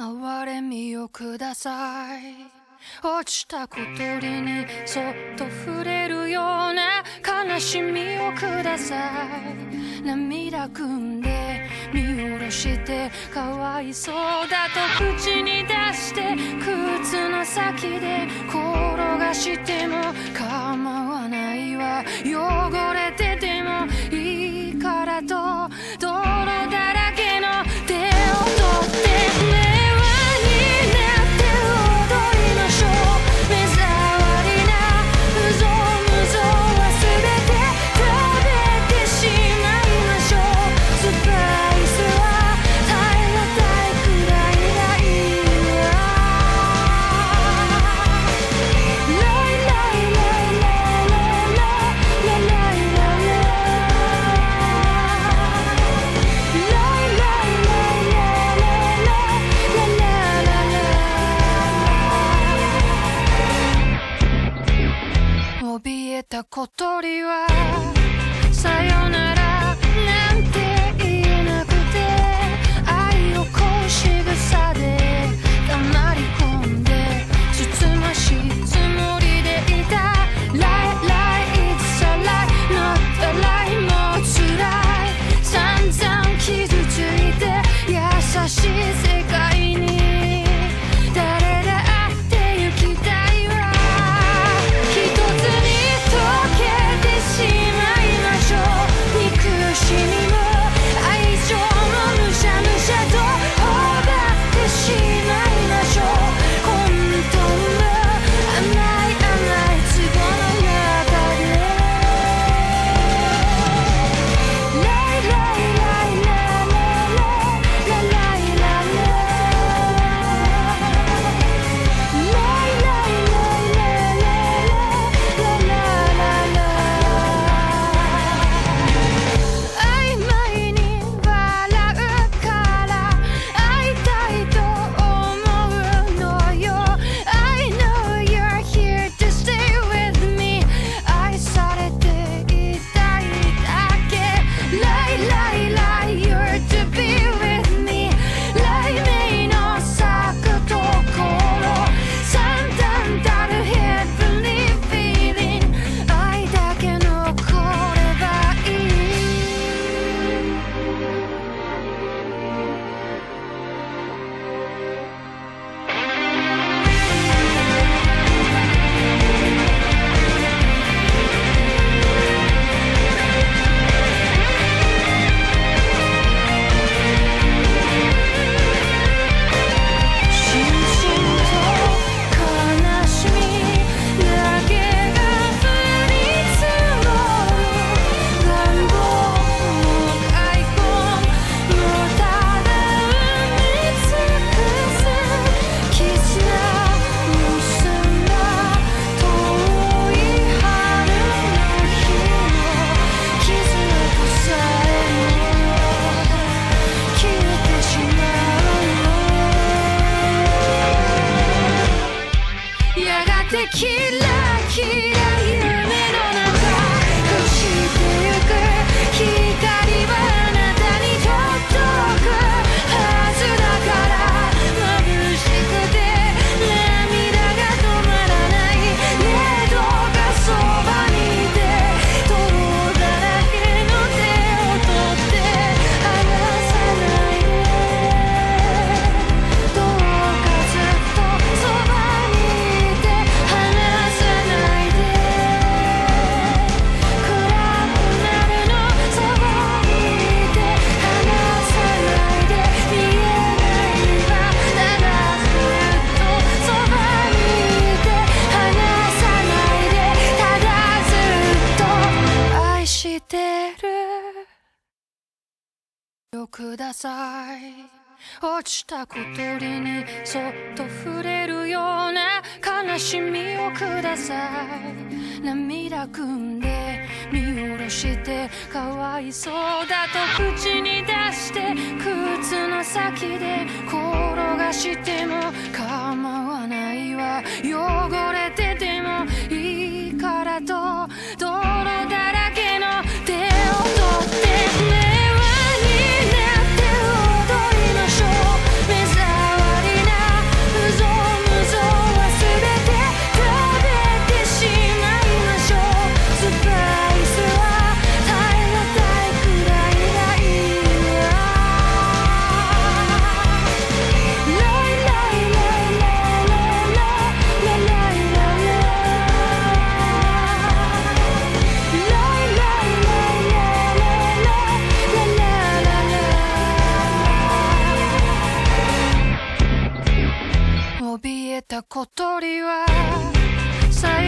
憐れみをください。落ちた小鳥にそっと触れるような悲しみをください。涙ぐんで見下ろしてかわいそうだと口に出して靴の先で転がしても構わないわ。汚れててもいいからと鳥はさよなら夢の中てゆく光はださい落ちた小鳥にそっと触れるような悲しみをください。涙ぐんで見下ろしてかわいそうだと口に出して靴の先で転がしても構わないわ。よ小鳥はさよなら